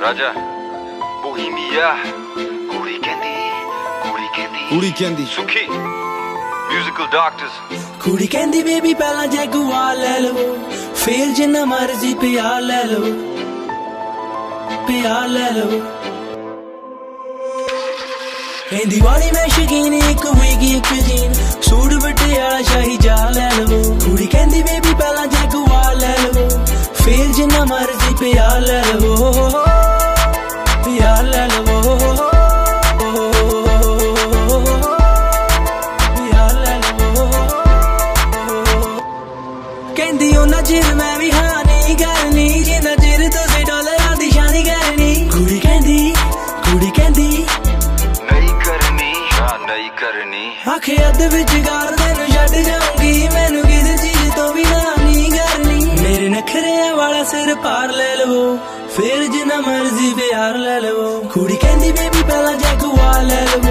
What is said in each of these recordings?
ਰਾਜਾ ਬੋਹੀਮੀਆ ਕੁੜੀ ਕਹਿੰਦੀ ਕੁੜੀ ਕਹਿੰਦੀ ਕੁੜੀ ਕਹਿੰਦੀ ਸੁਖੀ ਮਿਊਜ਼ੀਕਲ ਡਾਕਟਰਸ ਕੁੜੀ ਕਹਿੰਦੀ ਬੇਬੀ ਪਹਿਲਾਂ ਜੈਗੂਆ ਲੈ ਲਵੋ ਫੇਰ ਜਿੰਨਾ ਮਰਜ਼ੀ ਪਿਆ ਲੈ ਲਵੋ ਪਿਆ ਲੈ ਲਵੋ ਕਹਿੰਦੀ ਵਾਲੀ ਮੈਂ ਸ਼ਕੀਨ ਇੱਕ ਹੋਏਗੀ ਇੱਕ ਜੀਨ ਸੂਟ ਬਟਿਆਲਾ ਸ਼ਾਹੀ ਜਾ ਲੈ ਲਵੋ ਕੁੜੀ ਕਹਿੰਦੀ ਬੇਬੀ ਪਹਿਲਾਂ ਜੈਗੂਆ ਲੈ ਲਵੋ ਫੇਰ ਜਿੰਨਾ ਮਰਜ਼ੀ ਪਿਆ ਲੈ ਲਵੋ ਕਹਿੰਦੀ ਉਹਨਾਂ ਚਿਰ ਮੈਂ ਵੀ ਹਾਂ ਨਹੀਂ। ਕਰਨੀ ਜਿੰਨਾ ਚਿਰ ਤੁਸੀਂ ਡਾਲਰਾਂ ਦੀ ਸ਼ਾਨੀ ਕਰਨੀ ਕੁੜੀ ਕਹਿੰਦੀ ਕੁੜੀ ਕਹਿੰਦੀ ਨਹੀਂ ਕਰਨੀ ਹਾਂ ਨਹੀਂ ਕਰਨੀ। ਆਖੇ ਅੱਧ ਵਿੱਚ ਗਾਰ ਦੇ ਨੂੰ ਛੱਡ ਜਾਊਂਗੀ। ਮੈਨੂੰ ਕਿਸੇ ਚੀਜ਼ ਤੋਂ ਵੀ ਨਾ ਨਹੀਂ ਕਰਨੀ। ਮੇਰੇ ਨਖਰਿਆਂ ਵਾਲਾ ਸਿਰ ਪਾਰ ਲੈ ਲਵੋ। ਫੇਰ ਜਿੰਨਾ ਮਰਜ਼ੀ ਪਿਆਰ ਲੈ ਲਵੋ। ਕੁੜੀ ਕਹਿੰਦੀ ਬੇਬੀ ਪਹਿਲਾਂ ਜੈਗੂਆ ਲੈ ਲਵੋ।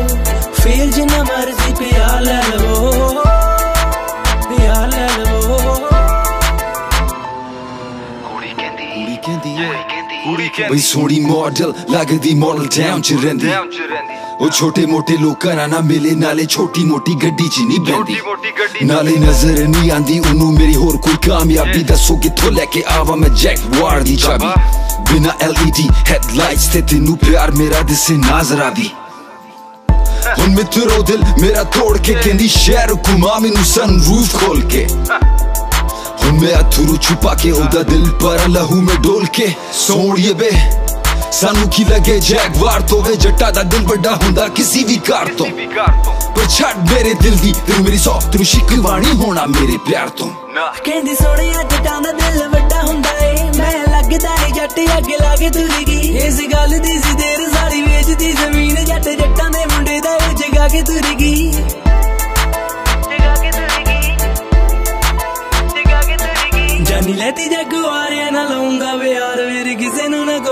ਕੁੜੀ ਕਹਿੰਦੀ ਬਈ ਸੋਹਣੀ ਮਾਡਲ ਲੱਗਦੀ ਮਾਡਲ ਟਾਊਨ ਚ ਰਹਿੰਦੀ। ਉਹ ਛੋਟੇ ਮੋਟੇ ਲੋਕਾਂ ਨਾਲ ਨਾ ਮਿਲੇ ਨਾਲੇ ਛੋਟੀ ਮੋਟੀ ਗੱਡੀ ਚ ਨਹੀਂ ਗੱਡੀ ਨਾਲੇ ਨਜ਼ਰ ਨਹੀਂ ਆਂਦੀ ਉਹਨੂੰ ਮੇਰੀ ਹੋਰ ਕੋਈ ਕਾਮਯਾਬੀ ਦੱਸੋ ਕਿੱਥੋਂ ਲੈ ਕੇ ਆਵਾਂ ਮੈਂ ਜੈਕ ਵਾਰ ਦੀ ਚਾਬੀ। ਬਿਨਾ LED ਹੈਡਲਾਈਟਸ ਤੇ ਤੈਨੂੰ ਪਿਆਰ ਮੇਰਾ ਦਿਸੇ ਨਜ਼ਰ ਦੀ ਹੁਣ ਮਿੱਤਰੋ ਦਿਲ ਮੇਰਾ ਤੋੜ ਕੇ ਕਹਿੰਦੀ ਸ਼ਹਿਰ ਘੁਮਾ ਮੈਨੂੰ ਸਨ ਰੂਫ ਖੋਲ ਕੇ। ਮੈਂ ਅਥਰੂ ਛੁਪਾ ਕੇ ਉਹਦਾ ਦਿਲ ਪਰ ਲਹੂ ਮੈਂ ਡੋਲ ਕੇ ਸੋਹਣੀਏ ਬੇ। ਸਾਨੂੰ ਕੀ ਲੱਗੇ ਜੈਗਵਾਰ ਤੋਂ? ਵੇ ਜੱਟਾ ਦਾ ਦਿਲ ਵੱਡਾ ਹੁੰਦਾ ਕਿਸੇ ਵੀ ਕਾਰ ਤੋਂ। ਤੋਂ। ਪਰ ਛੱਡ ਮੇਰੇ ਦਿਲ ਦੀ ਤੈਨੂੰ ਮੇਰੀ ਸੌ ਤੈਨੂੰ ਸ਼ਿਕਵਾਣੀ ਹੋਣਾ ਮੇਰੇ ਪਿਆਰ ਤੋਂ। ਕਹਿੰਦੀ ਸੋਹਣਿਆ ਜੱਟਾਂ ਦਾ ਦਿਲ ਵੱਡਾ ਹੁੰਦਾ ਏ। ਮੈਂ ਲੱਗਦਾ ਏ ਜੱਟ ਅੱਗੇ ਲਾਗੇ ਤੁਰ ਗਈ ਇਸ ਗੱਲ ਦੀ ਸੀ ਦੇਰ ਸਾਰੀ ਵੇਚਦੀ ਜ਼ਮੀਨ ਜੱਟ ਜੱਟਾਂ ਦੇ ਮੁੰਡੇ ਦਾ ਇਹ ਜਗਾ ਕੇ ਤੁਰ